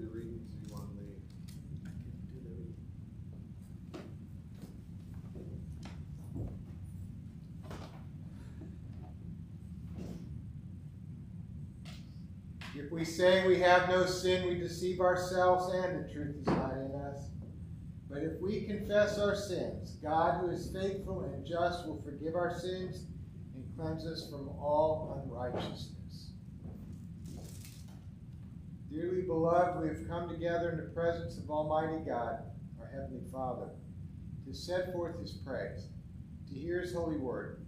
the readings you want to lead? If we say we have no sin, we deceive ourselves and the truth is not in us. But if we confess our sins, God, who is faithful and just, will forgive our sins and cleanse us from all unrighteousness. Dearly beloved, we have come together in the presence of Almighty God, our Heavenly Father, to set forth His praise, to hear His holy word,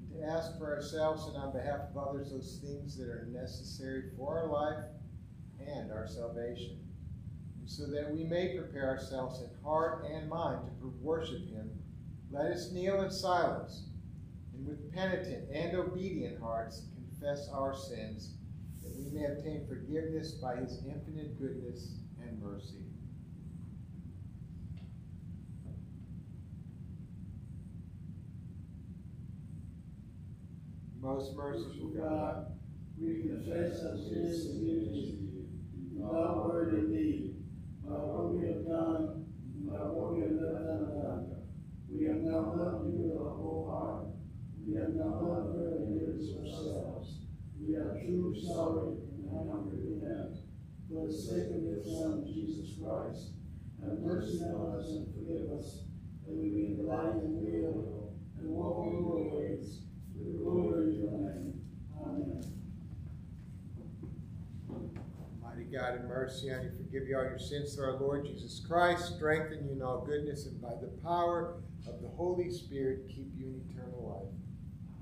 and to ask for ourselves and on behalf of others those things that are necessary for our life and our salvation so that we may prepare ourselves in heart and mind to worship him, let us kneel in silence and with penitent and obedient hearts confess our sins, we may obtain forgiveness by his infinite goodness and mercy. Most merciful God, we confess our sins against you, our word and deed by what we have done, by what we have left undone. We have not loved you with our whole heart. We have not loved. We are truly sorry and humbly repent. For the sake of your Son, Jesus Christ, have mercy on us and forgive us, that we may delight in your will and walk in your ways, for the glory of your name. Amen. Almighty God in mercy on you, forgive you all your sins through our Lord Jesus Christ, strengthen you in all goodness, and by the power of the Holy Spirit, keep you in eternal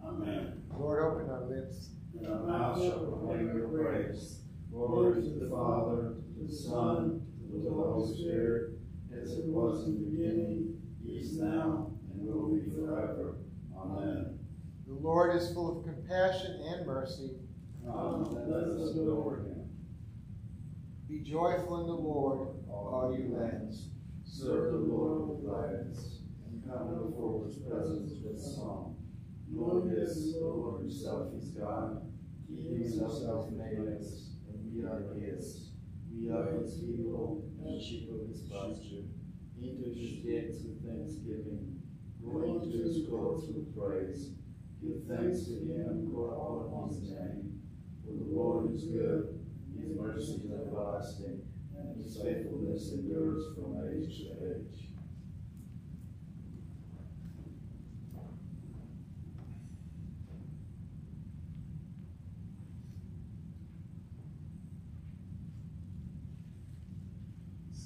life. Amen. Lord, open our lips. And our mouth shall proclaim your praise. Glory to the Father, to the Son, to the Holy Spirit, as it was in the beginning, is now, and will be forever. Amen. The Lord is full of compassion and mercy. Come, let us adore him. Be joyful in the Lord, all you lands. Serve the Lord with gladness, and come before his presence with song. This, the Lord himself is God. He himself made us, and we are his. We are his people, and sheep of his pasture. Into his gates with thanksgiving, go into his courts with praise. Give thanks to him and call upon his name. For the Lord is good his mercy is everlasting, and his faithfulness endures from age to age.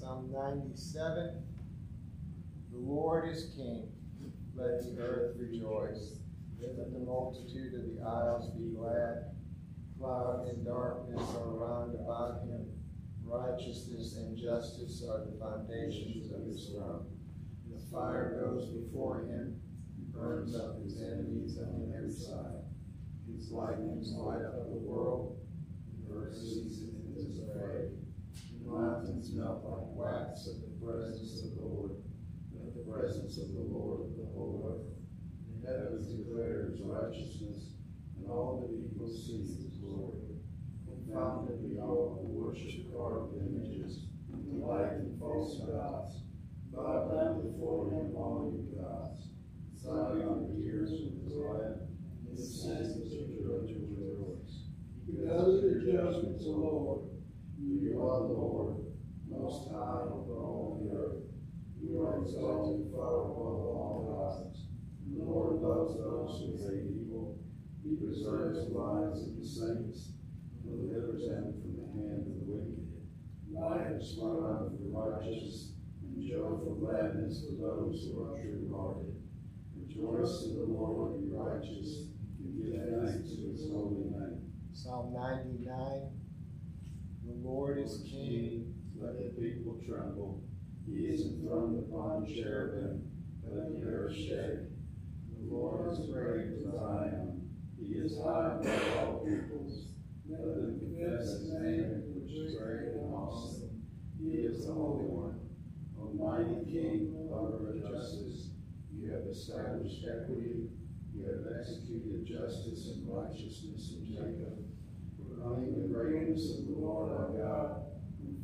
Psalm 97 The Lord is King. Let the earth rejoice. Let the multitude of the isles be glad cloud and darkness are round about him. Righteousness and justice are the foundations of his throne. The fire goes before him, burns up his enemies on every side. His lightnings light up the world, the earth sees it and is afraid. Mountains melt like wax at the presence of the Lord, at the presence of the Lord of the whole earth. The heavens declare his righteousness, and all the people see his glory. Confounded be all who worship carved images and delight in false gods. Bow down before him, all you gods. Zion hears with his land, and the citizens rejoice. Because of your judgments, O Lord, you are the Lord, most high over all the earth. You are exalted far above all gods. The Lord loves those who hate evil. He preserves the lives of the saints and delivers them from the hand of the wicked. Light has sprung up for the righteous, and joyful gladness for those who are true-hearted. Rejoice in the Lord, be righteous, and give thanks to his holy name. Psalm 99 The Lord is King, let the people tremble. He is enthroned upon cherubim, let the earth shake. The Lord is great in Zion he is high above all peoples. Let them confess his name, which is great and awesome. He is the Holy One. Almighty King, lover of justice, you have established equity. You have executed justice and righteousness in Jacob. Proclaim the greatness of the Lord our God,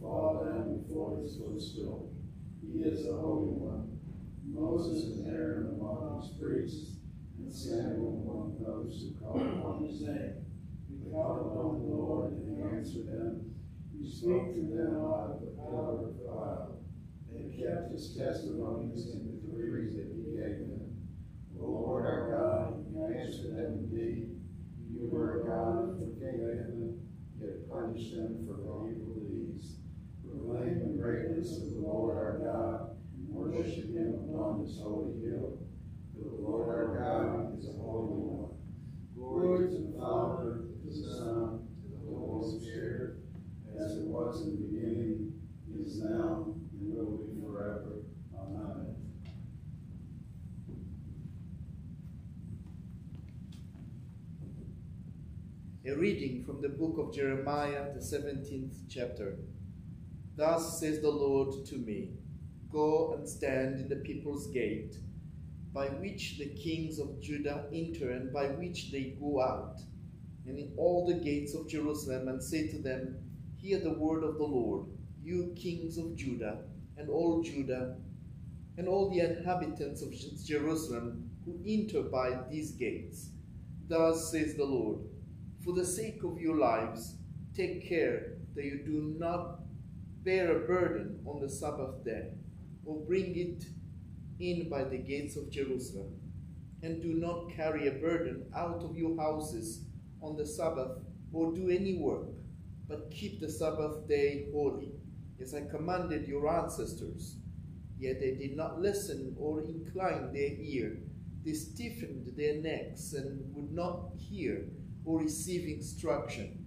fall down before his footstool. He is the Holy One. Moses and Aaron among his priests, and Samuel among those who call upon his name. They called upon the Lord and he answered them. He spoke to them out of the pillar of fire. They kept his testimonies and the decrees that he gave them. O Lord our God, you answered them indeed. You were a God who forgave them, yet punished them for their evil deeds. Proclaim the greatness of the Lord our God, and worship him upon this holy hill. For the Lord our God is a holy one. Glory to the Father, to the Son, to the Holy Spirit, as it was in the beginning, is now, and will be forever. Amen. A reading from the book of Jeremiah, the 17th chapter. Thus says the Lord to me Go and stand in the people's gate, by which the kings of Judah enter and by which they go out, and in all the gates of Jerusalem, and say to them, Hear the word of the Lord, you kings of Judah, and all Judah, and all the inhabitants of Jerusalem who enter by these gates. Thus says the Lord for the sake of your lives, take care that you do not bear a burden on the Sabbath day, or bring it in by the gates of Jerusalem. And do not carry a burden out of your houses on the Sabbath, or do any work, but keep the Sabbath day holy, as I commanded your ancestors. Yet they did not listen or incline their ear. They stiffened their necks and would not hear or receive instruction.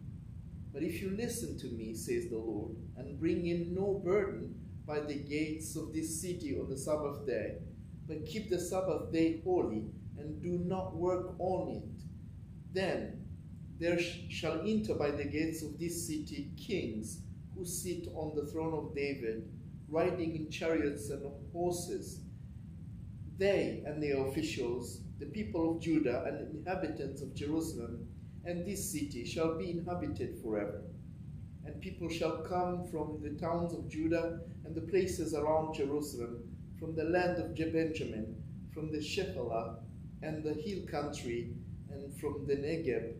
But if you listen to me, says the Lord, and bring in no burden by the gates of this city on the Sabbath day, but keep the Sabbath day holy, and do not work on it, then there sh shall enter by the gates of this city kings who sit on the throne of David, riding in chariots and horses. They and their officials, the people of Judah and inhabitants of Jerusalem, and this city shall be inhabited forever. And people shall come from the towns of Judah and the places around Jerusalem, from the land of Benjamin, from the Shephelah and the hill country, and from the Negeb,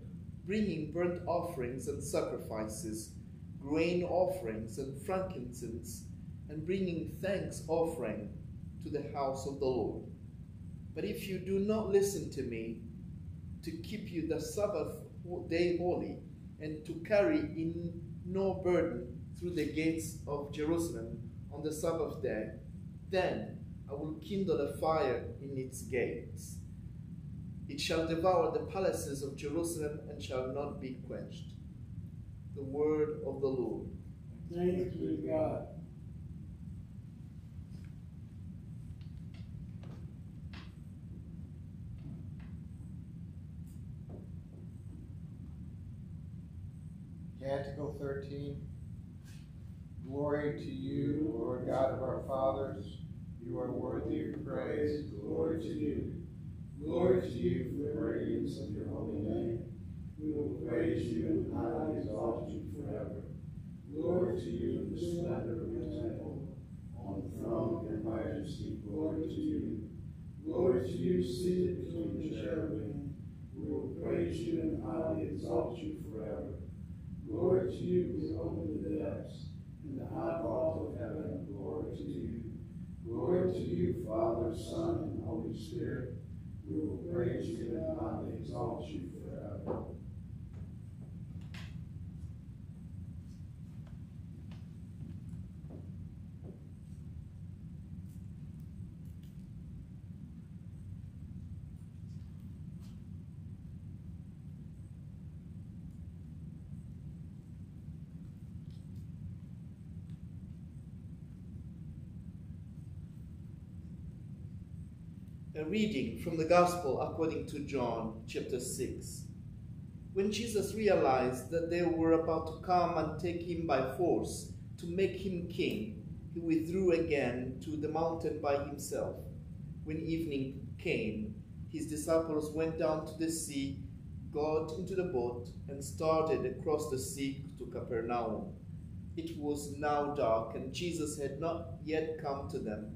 bringing burnt offerings and sacrifices, grain offerings and frankincense, and bringing thanks offering to the house of the Lord. But if you do not listen to me, to keep you the Sabbath day holy, and to carry in no burden through the gates of Jerusalem on the Sabbath day, then I will kindle a fire in its gates. It shall devour the palaces of Jerusalem and shall not be quenched. The word of the Lord. Thanks be God. Canticle 13. Glory to you, Lord God of our fathers. You are worthy of praise. Glory to you. Glory to you for the radiance of your holy name. We will praise you and highly exalt you forever. Glory to you in the splendor of your temple. On the throne of your majesty, glory to you. Glory to you seated between the cherubim. We will praise you and highly exalt you forever. Glory to you we open the depths, in the high vault of heaven, glory to you. Glory to you, Father, Son, and Holy Spirit. We will praise you and highly exalt you forever. A reading from the Gospel according to John, chapter 6. When Jesus realized that they were about to come and take him by force to make him king, he withdrew again to the mountain by himself. When evening came, his disciples went down to the sea, got into the boat, and started across the sea to Capernaum. it was now dark, and Jesus had not yet come to them.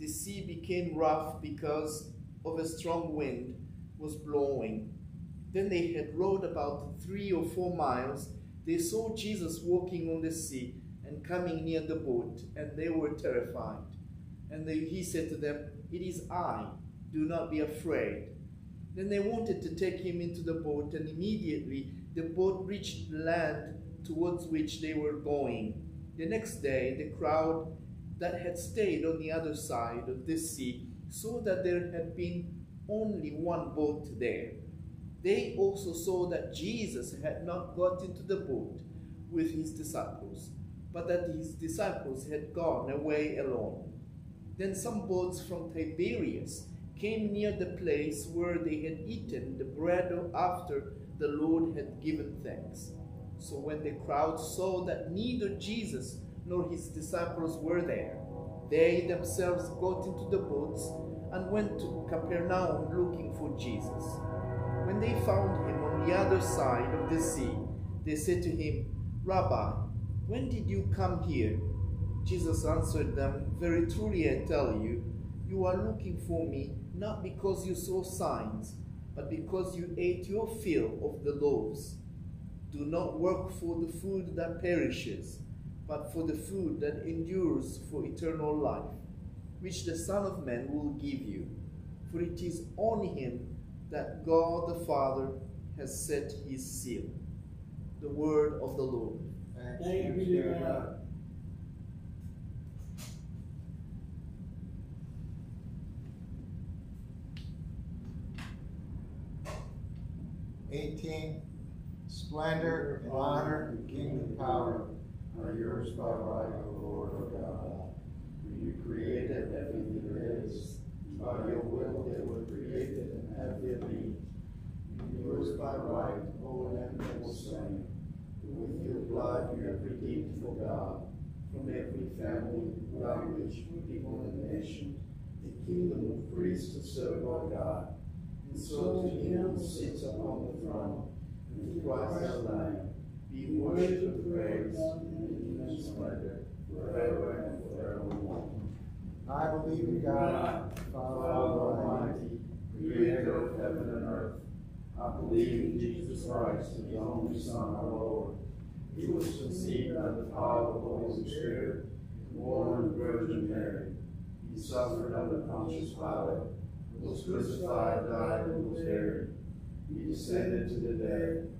The sea became rough because of a strong wind was blowing. Then they had rowed about three or four miles. They saw Jesus walking on the sea and coming near the boat, and they were terrified. And they, he said to them, It is I, do not be afraid. Then they wanted to take him into the boat, and immediately the boat reached land towards which they were going. The next day, the crowd that had stayed on the other side of the sea saw that there had been only one boat there. They also saw that Jesus had not got into the boat with his disciples, but that his disciples had gone away alone. Then some boats from Tiberias came near the place where they had eaten the bread after the Lord had given thanks. So when the crowd saw that neither Jesus nor his disciples were there, they themselves got into the boats and went to Capernaum looking for Jesus. When they found him on the other side of the sea, they said to him, Rabbi, when did you come here? Jesus answered them, Very truly I tell you, you are looking for me not because you saw signs, but because you ate your fill of the loaves. Do not work for the food that perishes, but for the food that endures for eternal life, which the Son of Man will give you. For it is on him that God the Father has set his seal. The word of the Lord. Thank you, God. Eighteen, splendor and honor, and kingdom power are yours by right, O Lord, O God. For you created everything there is. By your will they were created and have their being. Yours by right, O Lamb that was slain. With your blood you have redeemed for God from every family, language, people, and nation, the kingdom of priests to serve our God. And so to him who sits upon the throne, and Christ our Lamb, be worship and praise and splendor forever and forevermore. I believe in God, Father Almighty, creator of heaven and earth. I believe in Jesus Christ, the only Son, of our Lord. He was conceived by the power of the Holy Spirit, born of the Virgin Mary. He suffered under Pontius Pilate, was crucified, died, and was buried. He descended to the dead.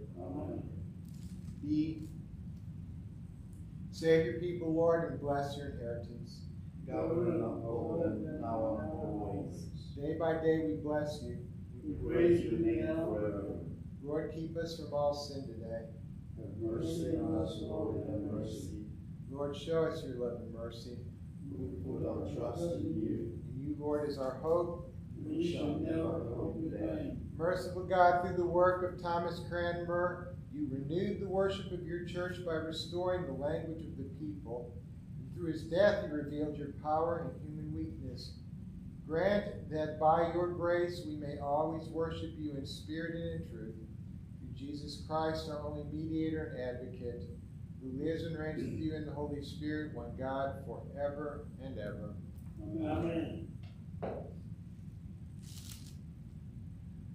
Amen. be. Save your people, Lord, and bless your inheritance. Govern and uphold them now and always. Day by day we bless you. We praise your name forever. Lord, keep us from all sin today. Have mercy on us, Lord, have mercy. Lord, show us your love and mercy. We put our trust in you. And you, Lord, is our hope. We shall never hope in vain. Merciful God, through the work of Thomas Cranmer, you renewed the worship of your church by restoring the language of the people. And through his death, you revealed your power and human weakness. Grant that by your grace we may always worship you in spirit and in truth. Through Jesus Christ, our only mediator and advocate, who lives and reigns with you in the Holy Spirit, one God, forever and ever. Amen.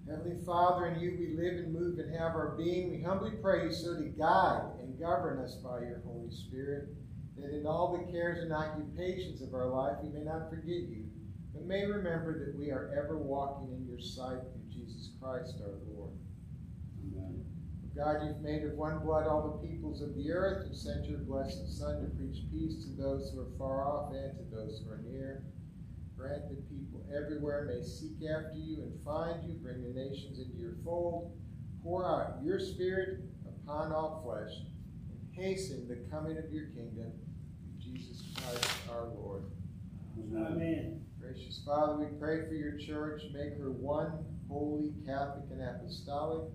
Heavenly Father, in you we live and move and have our being. We humbly pray you so to guide and govern us by your Holy Spirit. that in all the cares and occupations of our life we may not forget you, but may remember that we are ever walking in your sight through Jesus Christ our Lord. Amen. God, you've made of one blood all the peoples of the earth and sent your blessed Son to preach peace to those who are far off and to those who are near. Grant that people everywhere may seek after you and find you, bring the nations into your fold, pour out your Spirit upon all flesh, and hasten the coming of your kingdom through Jesus Christ our Lord. Amen. Gracious Father, we pray for your church. Make her one, holy, Catholic, and apostolic.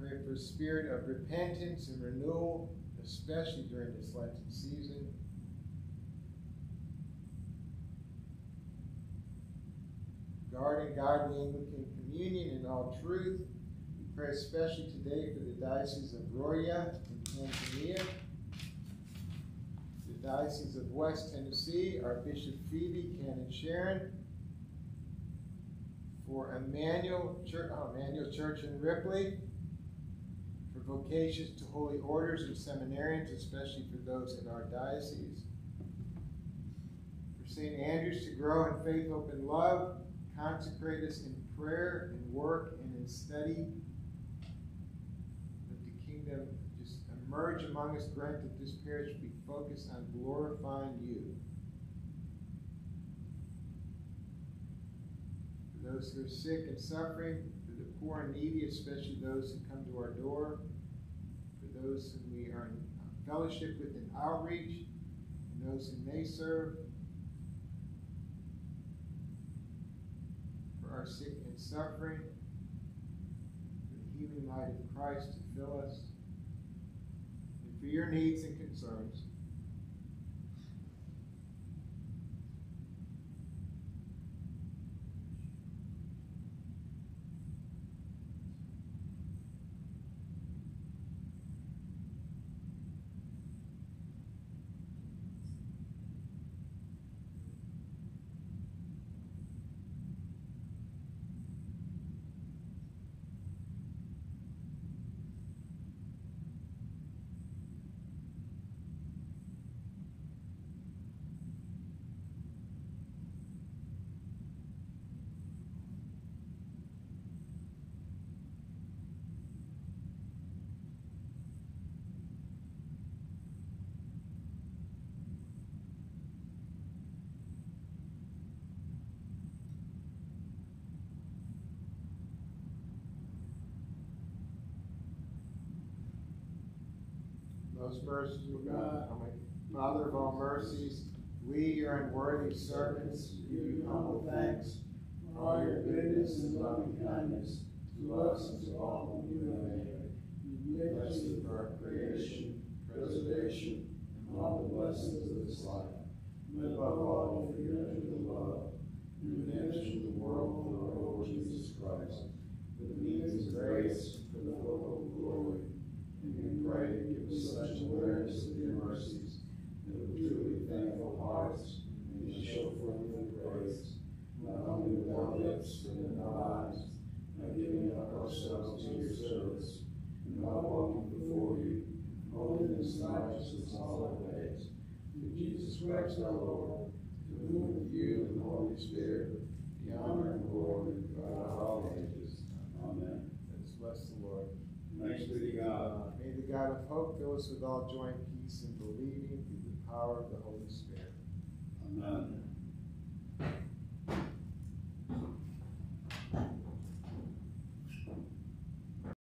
Pray for a spirit of repentance and renewal, especially during this Lenten season. Guard and guide the Anglican Communion in all truth. We pray especially today for the Diocese of Rorya in Tanzania, the Diocese of West Tennessee, our Bishop Phoebe, Canon Sharon, for Emmanuel Church, oh, Emmanuel Church in Ripley, for vocations to holy orders and seminarians, especially for those in our diocese. For St. Andrews to grow in faith, hope, and love, consecrate us in prayer, in work, and in study. Let the kingdom just emerge among us. Grant that this parish be focused on glorifying you. For those who are sick and suffering, for the poor and needy, especially those who come to our door, for those whom we are in fellowship with in outreach, and those who may serve, our sick and suffering, for the healing light of Christ to fill us, and for your needs and concerns. Most merciful oh God, Almighty Father of all mercies, we, your unworthy servants, give you humble thanks for all your goodness and loving kindness to us and to all whom you have made. You bless you for our creation, preservation, and all the blessings of this life. But above all, for your infinite love, you redemption of the world through our Lord Jesus Christ, for the means of grace, for the hope of glory. And we pray give us such awareness of your mercies, and with truly thankful hearts, we forth your praise, us with all joy and peace in believing through the power of the Holy Spirit. Amen.